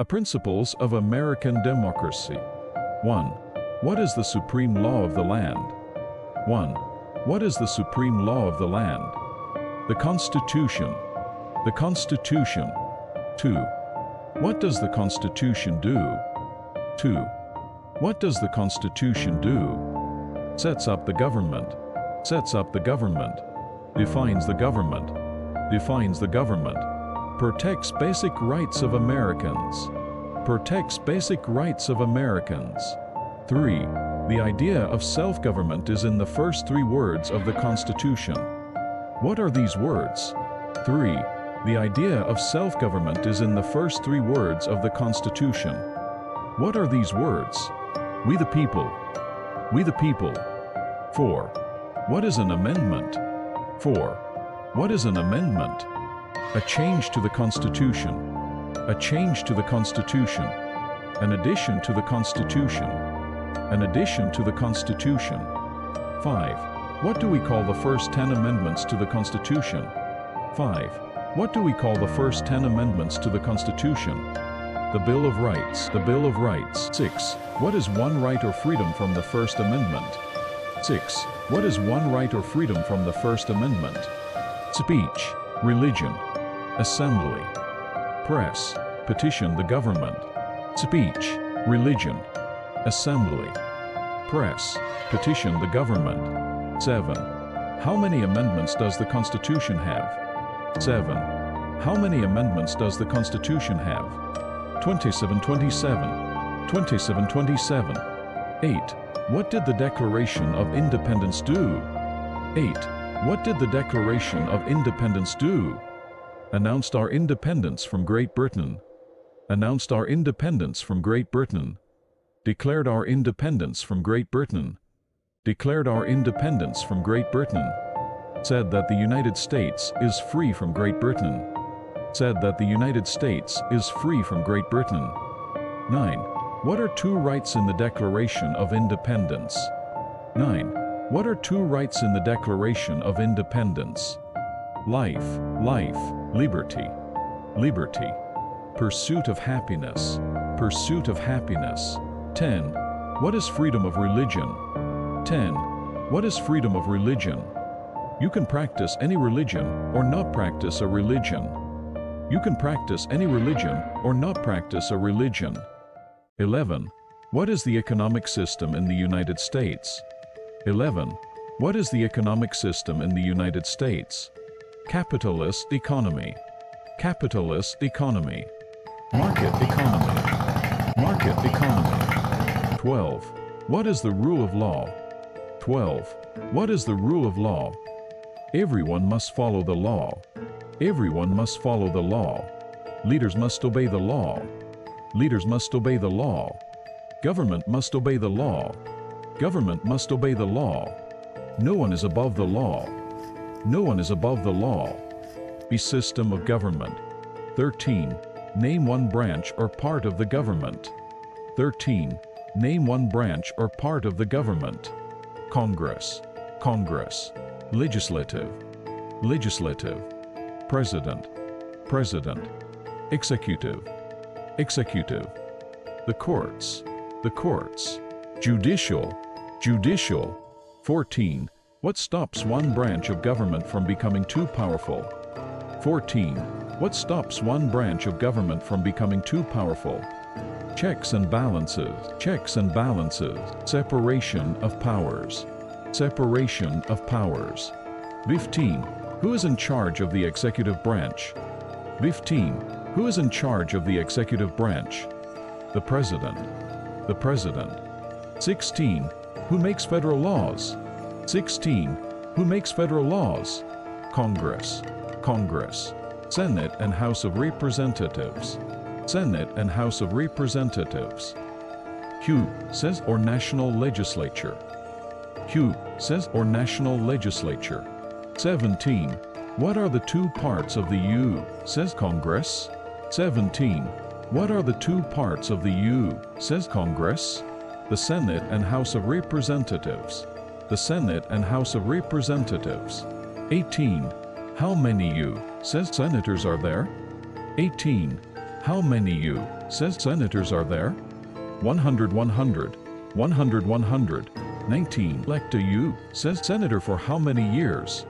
A Principles of American Democracy. 1. What is the supreme law of the land? 1. What is the supreme law of the land? The Constitution. The Constitution. 2. What does the Constitution do? 2. What does the Constitution do? Sets up the government. Sets up the government. Defines the government. Defines the government. Protects basic rights of Americans. Protects basic rights of Americans. 3. The idea of self-government is in the first three words of the Constitution. What are these words? 3. The idea of self-government is in the first three words of the Constitution. What are these words? We the people. We the people. 4. What is an amendment? 4. What is an amendment? A change to the Constitution. A change to the Constitution. An addition to the Constitution. An addition to the Constitution. 5. What do we call the first 10 amendments to the Constitution? 5. What do we call the first 10 amendments to the Constitution? The Bill of Rights. The Bill of Rights. 6. What is one right or freedom from the First Amendment? 6. What is one right or freedom from the First Amendment? Speech, religion, assembly, press, petition the government. Speech, religion, assembly, press, petition the government. 7. How many amendments does the Constitution have? 7. How many amendments does the Constitution have? 2727, 2727. 8. What did the Declaration of Independence do? 8. What did the Declaration of Independence do? Announced our independence from Great Britain. Announced our independence from Great Britain. Declared our independence from Great Britain. Declared our independence from Great Britain. Said that the United States is free from Great Britain. Said that the United States is free from Great Britain. 9. What are two rights in the Declaration of Independence? 9. What are two rights in the Declaration of Independence? Life, life, liberty, liberty. Pursuit of happiness, pursuit of happiness. 10. What is freedom of religion? 10. What is freedom of religion? You can practice any religion or not practice a religion. You can practice any religion or not practice a religion. 11. What is the economic system in the United States? 11. What is the economic system in the United States? Capitalist economy. Capitalist economy. Market economy. Market economy. 12. What is the rule of law? 12. What is the rule of law? Everyone must follow the law. Everyone must follow the law. Leaders must obey the law. Leaders must obey the law. Government must obey the law. Government must obey the law. No one is above the law. No one is above the law. Be system of government. 13. Name one branch or part of the government. 13. Name one branch or part of the government. Congress. Congress. Legislative. Legislative. President. President. Executive. Executive. The courts. The courts. Judicial. Judicial. 14. What stops one branch of government from becoming too powerful? 14. What stops one branch of government from becoming too powerful? Checks and balances. Checks and balances. Separation of powers. Separation of powers. 15. Who is in charge of the executive branch? 15. Who is in charge of the executive branch? The President. The President. 16. Who makes federal laws? 16. Who makes federal laws? Congress. Congress. Senate and House of Representatives. Senate and House of Representatives. Q says or national legislature. Q says or national legislature. 17. What are the two parts of the U, says Congress? 17. What are the two parts of the U, says Congress? The Senate and House of Representatives. The Senate and House of Representatives. 18. How many you says senators are there? 18. How many you, says senators are there? 100 100, 100 100, 19 elect a you, says senator for how many years?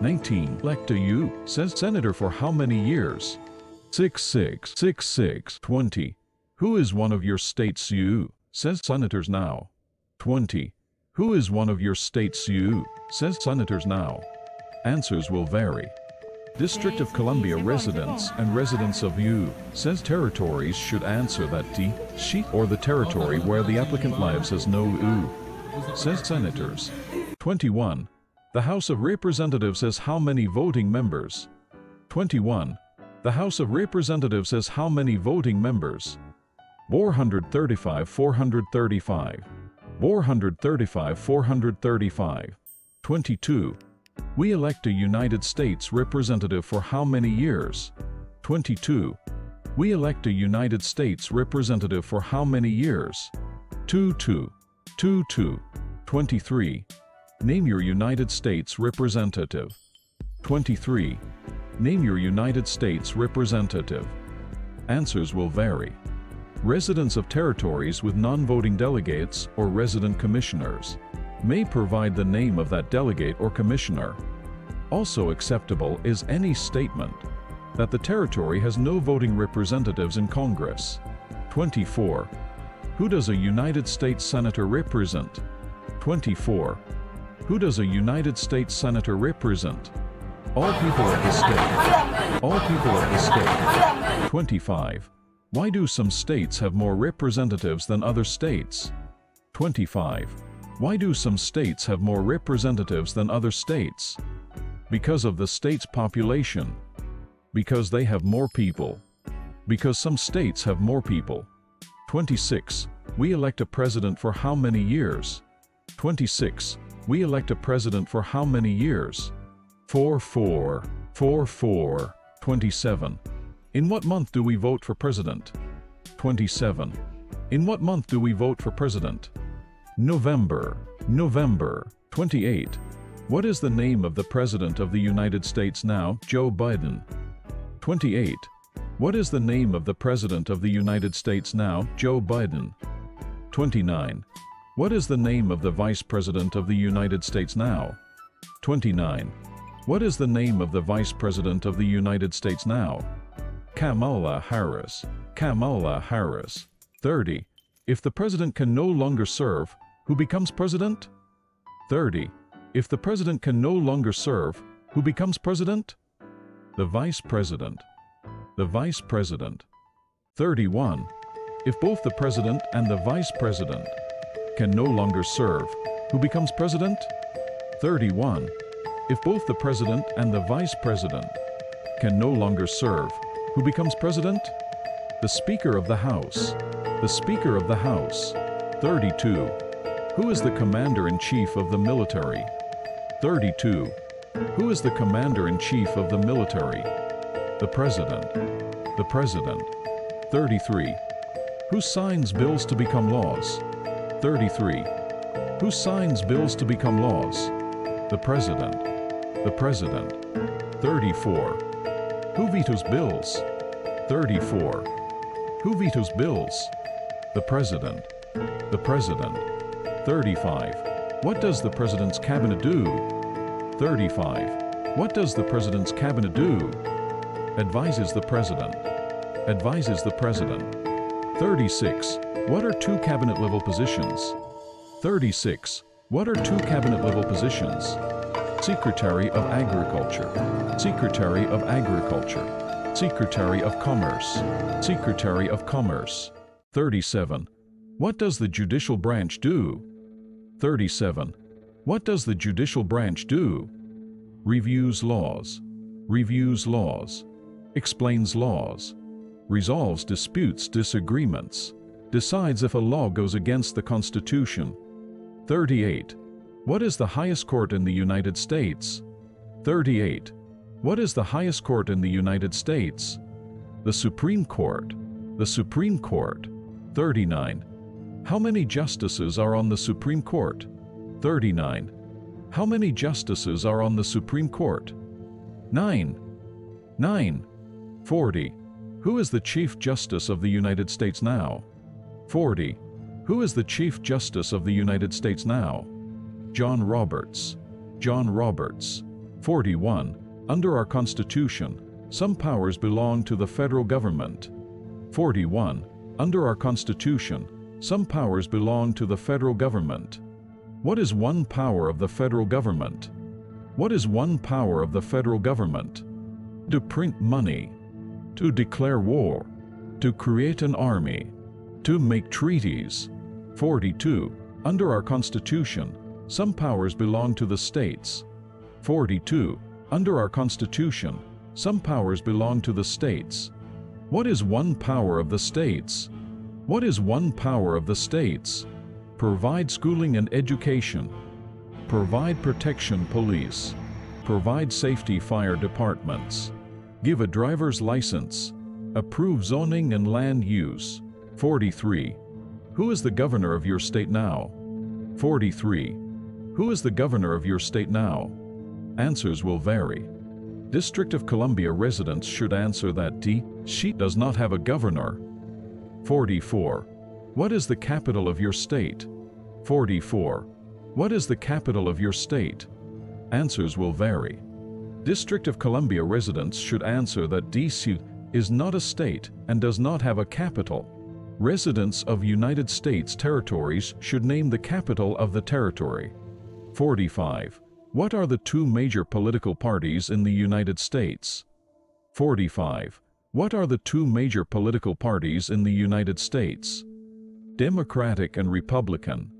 19 elect a you, says senator for how many years? 66 66 20. Who is one of your states you, says senators now? 20. Who is one of your states you, says senators now? Answers will vary. District of Columbia residents and residents of U, says territories should answer that T, she, or the territory where the applicant lives has no U, says senators. 21. The House of Representatives has how many voting members? 21. The House of Representatives has how many voting members? 435 435. 435 435. 22. We elect a United States representative for how many years? 22. We elect a United States representative for how many years? 22. 22. 23. Name your United States representative. 23. Name your United States representative. Answers will vary. Residents of territories with non-voting delegates or resident commissioners may provide the name of that delegate or commissioner. Also acceptable is any statement that the territory has no voting representatives in Congress. 24. Who does a United States Senator represent? 24. Who does a United States Senator represent? All people of the state. All people of the state. 25. Why do some states have more representatives than other states? 25. Why do some states have more representatives than other states? Because of the state's population. Because they have more people. Because some states have more people. 26. We elect a president for how many years? 26. We elect a president for how many years? 4 4 4 4 27. In what month do we vote for president? 27. In what month do we vote for president? November. November. 28. What is the name of the President of the United States now, Joe Biden? 28. What is the name of the President of the United States now, Joe Biden? 29. What is the name of the Vice President of the United States now? 29. What is the name of the Vice President of the United States now? Kamala Harris. Kamala Harris. 30. If the President can no longer serve, who becomes President? 30. If the President can no longer serve, who becomes President? The Vice President. The Vice President. 31. If both the President and the Vice President can no longer serve, who becomes President? 31. If both the President and the Vice President can no longer serve, who becomes President? The Speaker of the House. The Speaker of the House. 32. Who is the Commander-in-Chief of the military? 32. Who is the Commander-in-Chief of the military? The President. The President. 33. Who signs bills to become laws? 33. Who signs bills to become laws? The President. The President. 34. Who vetoes bills? 34. Who vetoes bills? The President. The President. 35. What does the President's Cabinet do? 35. What does the President's Cabinet do? Advises the President. Advises the President. 36. What are two cabinet-level positions? 36. What are two cabinet-level positions? Secretary of Agriculture. Secretary of Agriculture. Secretary of Commerce. Secretary of Commerce. 37. What does the judicial branch do? 37. What does the judicial branch do? Reviews laws. Reviews laws. Explains laws. Resolves disputes, disagreements. Decides if a law goes against the Constitution. 38. What is the highest court in the United States? 38. What is the highest court in the United States? The Supreme Court. The Supreme Court. 39. How many justices are on the Supreme Court? 39. How many justices are on the Supreme Court? 9. 9. 40. Who is the Chief Justice of the United States now? 40. Who is the Chief Justice of the United States now? John Roberts. John Roberts. 41. Under our Constitution, some powers belong to the federal government. 41. Under our Constitution, some powers belong to the federal government. What is one power of the federal government? What is one power of the federal government? To print money, to declare war, to create an army, to make treaties. 42. Under our Constitution, some powers belong to the states. 42. Under our Constitution, some powers belong to the states. What is one power of the states? What is one power of the states? Provide schooling and education. Provide protection police. Provide safety fire departments. Give a driver's license. Approve zoning and land use. 43. Who is the governor of your state now? 43. Who is the governor of your state now? Answers will vary. District of Columbia residents should answer that D. She does not have a governor. 44. What is the capital of your state? 44. What is the capital of your state? Answers will vary. District of Columbia residents should answer that DC is not a state and does not have a capital. Residents of United States territories should name the capital of the territory. 45. What are the two major political parties in the United States? 45. What are the two major political parties in the United States? Democratic and Republican.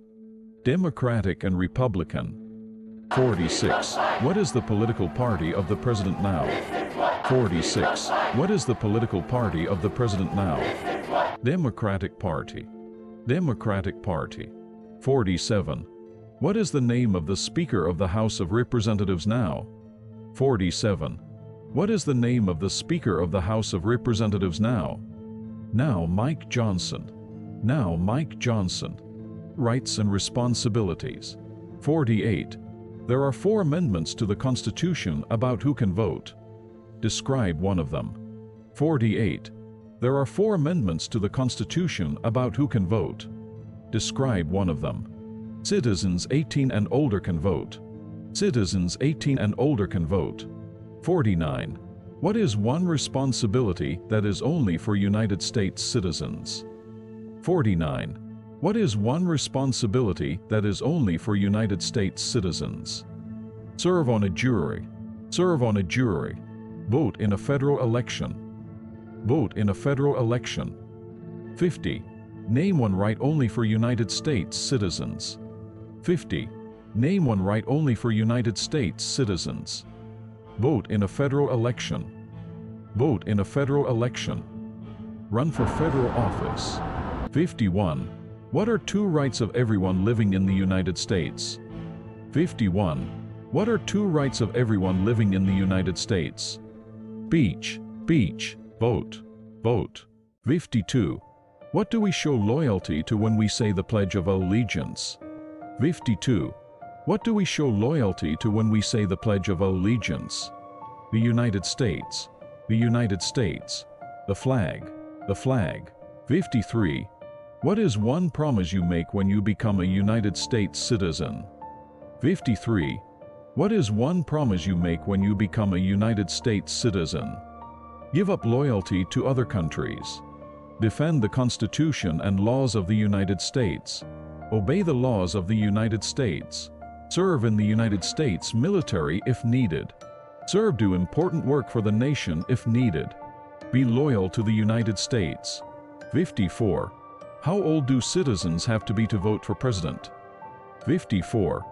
Democratic and Republican. 46. What is the political party of the president now? 46. What is the political party of the president now? Democratic Party. Democratic Party. 47. What is the name of the Speaker of the House of Representatives now? 47. What is the name of the Speaker of the House of Representatives now? Now Mike Johnson. Now Mike Johnson. Rights and Responsibilities. 48. There are four amendments to the Constitution about who can vote. Describe one of them. 48. There are four amendments to the Constitution about who can vote. Describe one of them. Citizens 18 and older can vote. Citizens 18 and older can vote. 49. What is one responsibility that is only for United States citizens? 49. What is one responsibility that is only for United States citizens? Serve on a jury. Serve on a jury. Vote in a federal election. Vote in a federal election. 50. Name one right only for United States citizens. 50. Name one right only for United States citizens. Vote in a federal election. Vote in a federal election. Run for federal office. 51. What are two rights of everyone living in the United States? 51. What are two rights of everyone living in the United States? Beach, beach, vote, vote. 52. What do we show loyalty to when we say the Pledge of Allegiance? 52. What do we show loyalty to when we say the Pledge of Allegiance? The United States, the United States, the flag, the flag. 53. What is one promise you make when you become a United States citizen? 53. What is one promise you make when you become a United States citizen? Give up loyalty to other countries. Defend the Constitution and laws of the United States. Obey the laws of the United States. Serve in the United States military if needed. Serve do important work for the nation if needed. Be loyal to the United States. 54. How old do citizens have to be to vote for president? 54.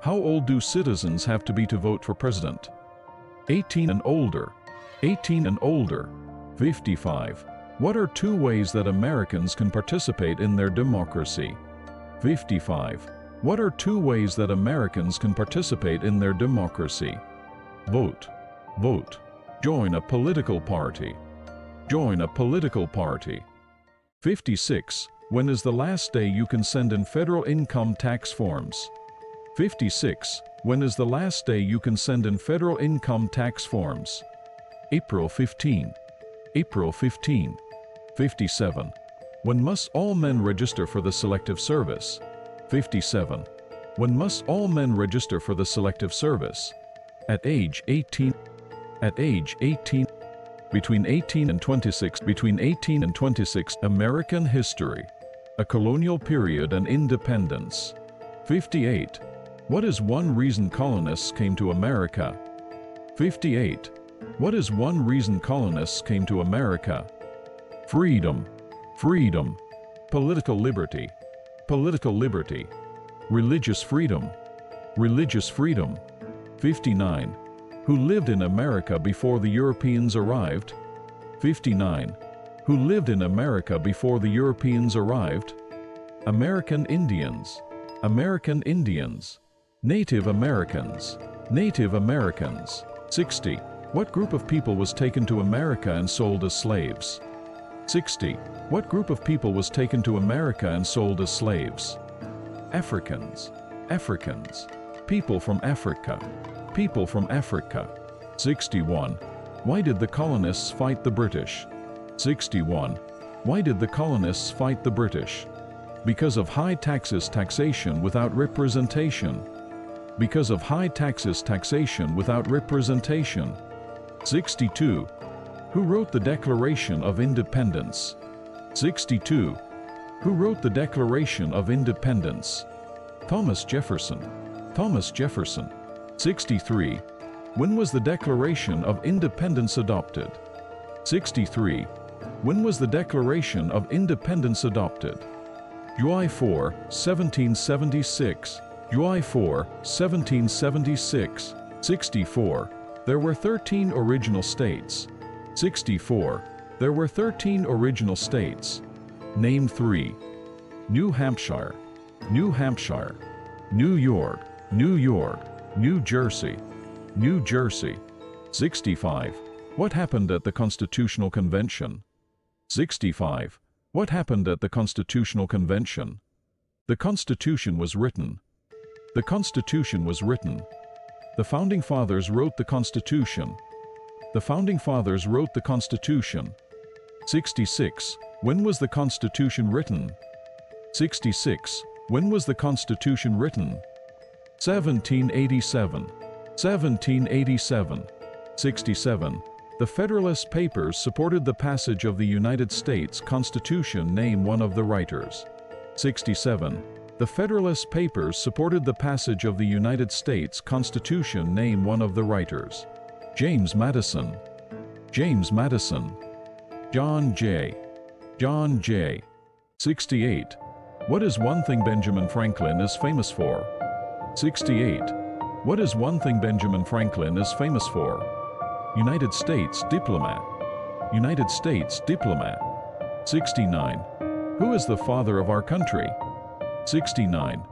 How old do citizens have to be to vote for president? 18 and older. 18 and older. 55. What are two ways that Americans can participate in their democracy? 55. What are two ways that Americans can participate in their democracy? Vote. Vote. Join a political party. Join a political party. 56. When is the last day you can send in federal income tax forms? 56. When is the last day you can send in federal income tax forms? April 15. April 15. 57. When must all men register for the selective service? 57. When must all men register for the selective service? At age 18. At age 18. Between 18 and 26. Between 18 and 26. American history. A colonial period and independence. 58. What is one reason colonists came to America? 58. What is one reason colonists came to America? Freedom. Freedom. Political liberty. Political liberty. Religious freedom. Religious freedom. 59. Who lived in America before the Europeans arrived? 59. Who lived in America before the Europeans arrived? American Indians. American Indians. Native Americans. Native Americans. 60. What group of people was taken to America and sold as slaves? 60. What group of people was taken to America and sold as slaves? Africans. Africans. People from Africa. People from Africa. 61. Why did the colonists fight the British? 61. Why did the colonists fight the British? Because of high taxes taxation without representation. Because of high taxes taxation without representation. 62. Who wrote the Declaration of Independence? 62. Who wrote the Declaration of Independence? Thomas Jefferson. Thomas Jefferson. 63. When was the Declaration of Independence adopted? 63. When was the Declaration of Independence adopted? July 4, 1776. July 4, 1776. 64. There were 13 original states. 64. There were 13 original states. Name 3. New Hampshire, New Hampshire, New York, New York, New Jersey, New Jersey. 65. What happened at the Constitutional Convention? 65. What happened at the Constitutional Convention? The Constitution was written. The Constitution was written. The Founding Fathers wrote the Constitution. The Founding Fathers wrote the Constitution. 66. When was the Constitution written? 66. When was the Constitution written? 1787. 1787. 67. The Federalist Papers supported the passage of the United States Constitution. Name one of the writers. 67. The Federalist Papers supported the passage of the United States Constitution. Name one of the writers. James Madison. James Madison. John Jay. John Jay. 68. What is one thing Benjamin Franklin is famous for? 68. What is one thing Benjamin Franklin is famous for? United States diplomat. United States diplomat. 69. Who is the father of our country? 69.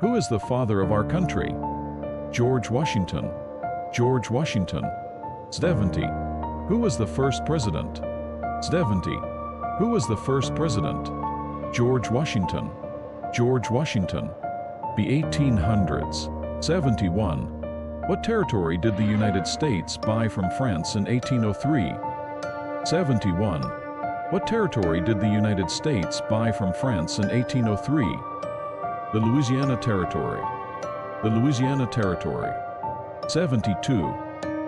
Who is the father of our country? George Washington. George Washington. 70. Who was the first president? 70. Who was the first president? George Washington. George Washington. The 1800s. 71. What territory did the United States buy from France in 1803? 71. What territory did the United States buy from France in 1803? The Louisiana Territory. The Louisiana Territory. 72.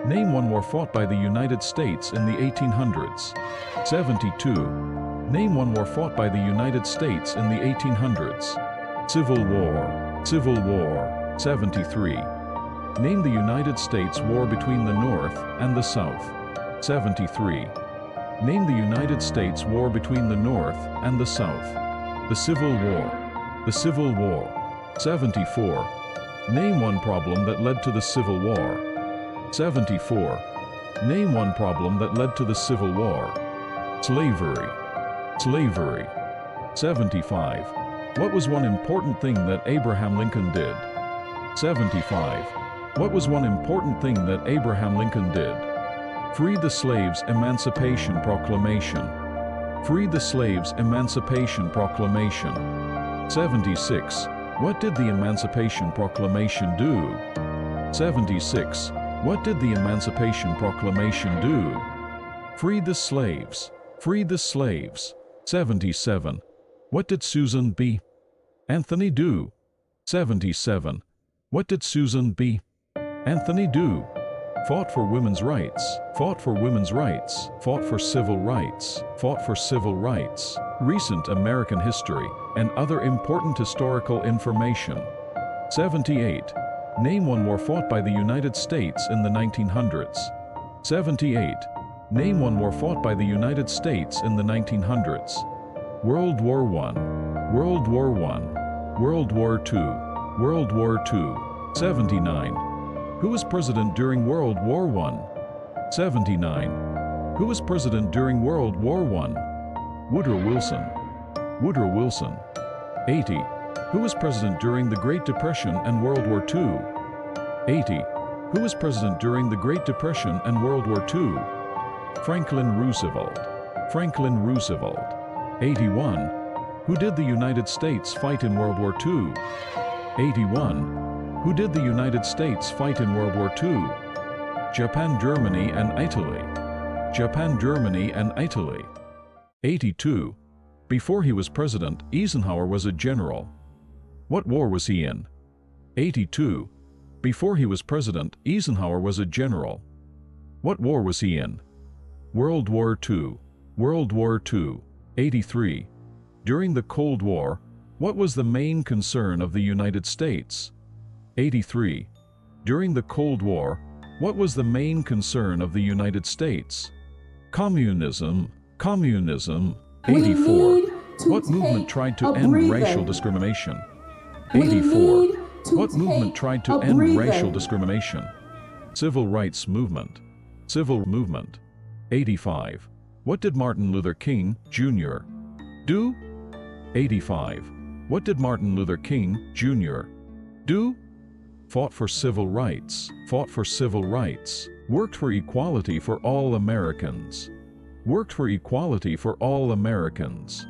Name one war fought by the United States in the 1800s. 72. Name one war fought by the United States in the 1800s. Civil War. Civil War. 73. Name the United States war between the North and the South. 73. Name the United States war between the North and the South. The Civil War. The Civil War. 74. Name one problem that led to the Civil War. 74. Name one problem that led to the Civil War. Slavery. Slavery. 75. What was one important thing that Abraham Lincoln did? 75. What was one important thing that Abraham Lincoln did? Free the Slaves Emancipation Proclamation. Free the Slaves Emancipation Proclamation. 76. What did the Emancipation Proclamation do? 76. What did the Emancipation Proclamation do? Free the slaves. Free the slaves. 77. What did Susan B. Anthony do? 77. What did Susan B. Anthony do? Fought for women's rights, fought for women's rights, fought for civil rights, fought for civil rights, recent American history, and other important historical information. 78. Name one war fought by the United States in the 1900s. 78. Name one war fought by the United States in the 1900s. World War I, World War I, World War II, World War II. 79. Who was president during World War I? 79. Who was president during World War I? Woodrow Wilson. Woodrow Wilson. 80. Who was president during the Great Depression and World War II? 80. Who was president during the Great Depression and World War II? Franklin Roosevelt. Franklin Roosevelt. 81. Who did the United States fight in World War II? 81. Who did the United States fight in World War II? Japan, Germany, and Italy. Japan, Germany, and Italy. 82. Before he was president, Eisenhower was a general. What war was he in? 82. Before he was president, Eisenhower was a general. What war was he in? World War II. World War II. 83. During the Cold War, what was the main concern of the United States? 83. During the Cold War, what was the main concern of the United States? Communism. Communism. 84. What movement tried to end breather. racial discrimination? We 84. What movement tried to end racial discrimination? Civil rights movement. Civil movement. 85. What did Martin Luther King, Jr. do? 85. What did Martin Luther King, Jr. do? Fought for civil rights, fought for civil rights, worked for equality for all Americans. Worked for equality for all Americans.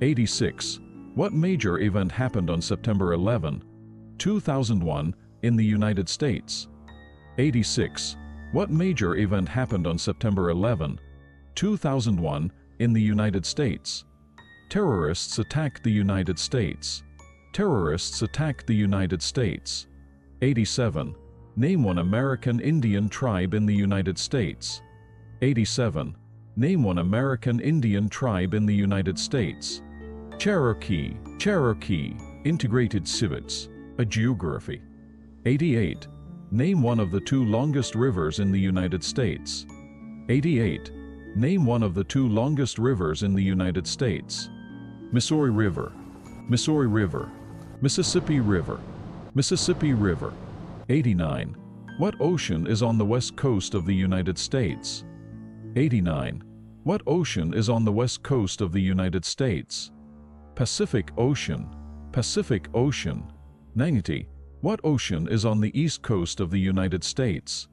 86. What major event happened on September 11, 2001 in the United States? 86. What major event happened on September 11, 2001 in the United States? Terrorists attacked the United States. Terrorists attacked the United States. 87. Name one American Indian tribe in the United States. 87. Name one American Indian tribe in the United States. Cherokee, Cherokee, Integrated Civics, a Geography. 88. Name one of the two longest rivers in the United States. 88. Name one of the two longest rivers in the United States. Missouri River, Missouri River, Mississippi River, Mississippi River. 89. What ocean is on the west coast of the United States? 89. What ocean is on the west coast of the United States? Pacific Ocean, Pacific Ocean. 90. What ocean is on the east coast of the United States?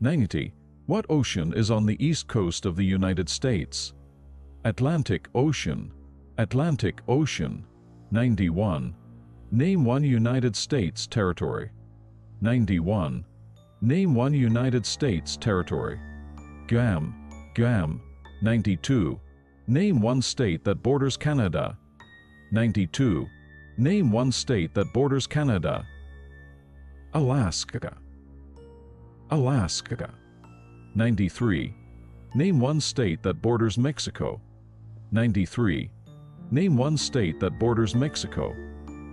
90. What ocean is on the east coast of the United States? Atlantic Ocean, Atlantic Ocean. 91. Name one United States territory. 91. Name one United States territory. Guam, Guam. 92. Name one state that borders Canada. 92. Name one state that borders Canada. Alaska. Alaska. 93. Name one state that borders Mexico. 93. Name one state that borders Mexico.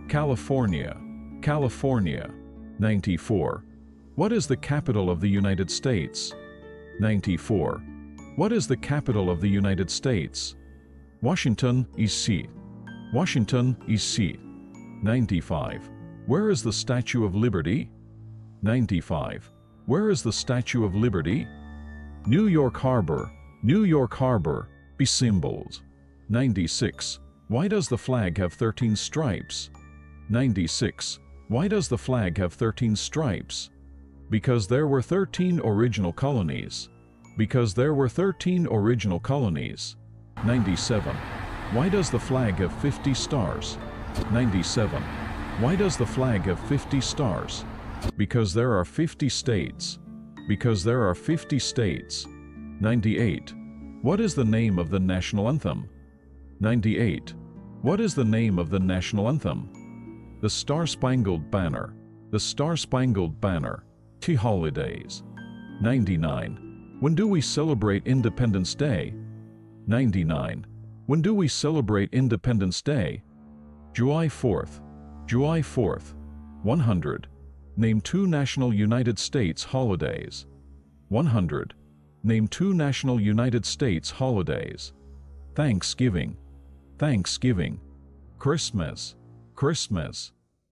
California. California. 94. What is the capital of the United States? 94. What is the capital of the United States? Washington, D.C. Washington, D.C. 95. Where is the Statue of Liberty? 95. Where is the Statue of Liberty? New York Harbor, New York Harbor, be symbols. 96. Why does the flag have 13 stripes? 96. Why does the flag have 13 stripes? Because there were 13 original colonies. Because there were 13 original colonies. 97. Why does the flag have 50 stars? 97. Why does the flag have 50 stars? Because there are 50 states. Because there are 50 states. 98. What is the name of the national anthem? 98. What is the name of the national anthem? The Star Spangled Banner. The Star Spangled Banner. T holidays. 99. When do we celebrate Independence Day? 99. When do we celebrate Independence Day? July 4th. July 4th. 100. Name two national United States holidays. 100. Name two national United States holidays. Thanksgiving. Thanksgiving. Christmas. Christmas.